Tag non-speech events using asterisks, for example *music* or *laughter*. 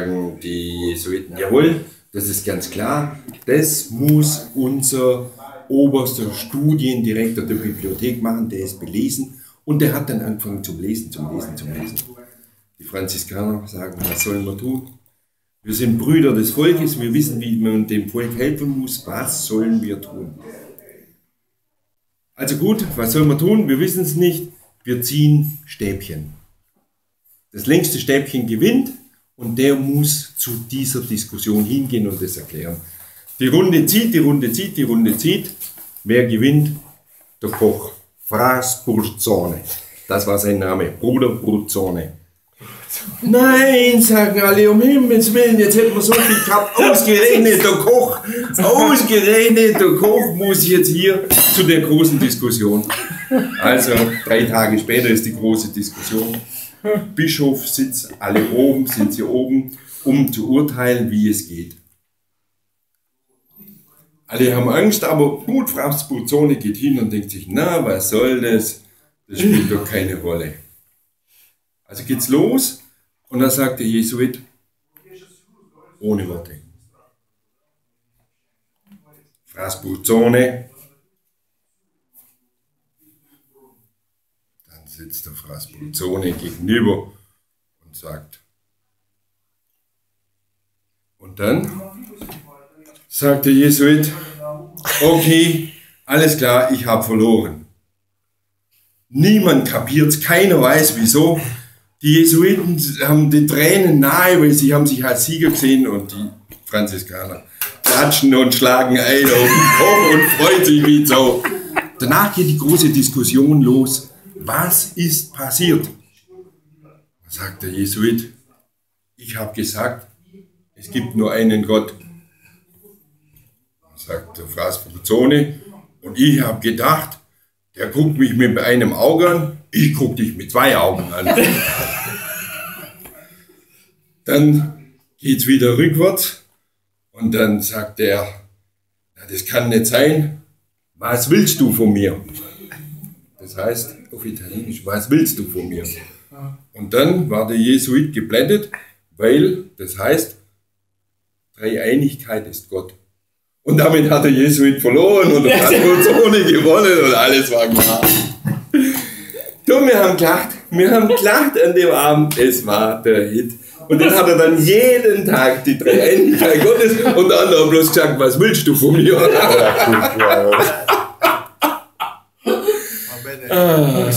sagen die Jesuiten, jawohl, das ist ganz klar, das muss unser oberster Studiendirektor der Bibliothek machen, der ist belesen und der hat dann angefangen zum Lesen, zum Lesen, zum Lesen. Die Franziskaner sagen, was sollen wir tun? Wir sind Brüder des Volkes, wir wissen, wie man dem Volk helfen muss, was sollen wir tun? Also gut, was sollen wir tun? Wir wissen es nicht, wir ziehen Stäbchen. Das längste Stäbchen gewinnt und der muss zu dieser Diskussion hingehen und das erklären. Die Runde zieht, die Runde zieht, die Runde zieht. Wer gewinnt? Der Koch. Fras Burzone. Das war sein Name. Bruder Burzone. Nein, sagen alle, um Himmels Willen, jetzt hätten wir so viel gehabt. Ausgerechnet der Koch, ausgerechnet der Koch muss jetzt hier zu der großen Diskussion. Also, drei Tage später ist die große Diskussion. Bischof sitzt alle oben, sind sie oben, um zu urteilen, wie es geht. Alle haben Angst, aber gut, Frau geht hin und denkt sich, na, was soll das? Das spielt doch keine Rolle. Also geht's los und da sagt der Jesuit, ohne Worte. Frau Spuzone, sitzt der Frasbolzone gegenüber und sagt, und dann sagt der Jesuit, okay, alles klar, ich habe verloren. Niemand kapiert keiner weiß wieso. Die Jesuiten haben die Tränen nahe, weil sie haben sich als Sieger gesehen und die Franziskaner klatschen und schlagen ein Kopf und freuen sich wie so. Danach geht die große Diskussion los was ist passiert? Sagt der Jesuit, ich habe gesagt, es gibt nur einen Gott. Sagt der Fras Zone, und ich habe gedacht, der guckt mich mit einem Auge an, ich gucke dich mit zwei Augen an. *laughs* dann geht es wieder rückwärts und dann sagt er, das kann nicht sein, was willst du von mir? Das heißt auf Italienisch, was willst du von mir? Und dann war der Jesuit geblendet, weil das heißt, Dreieinigkeit ist Gott. Und damit hat der Jesuit verloren und der Franzone gewonnen und alles war klar. Du, wir haben gelacht. Wir haben gelacht an dem Abend. Es war der Hit. Und dann hat er dann jeden Tag die Dreieinigkeit Gottes und der andere bloß gesagt, was willst du von mir? Uh,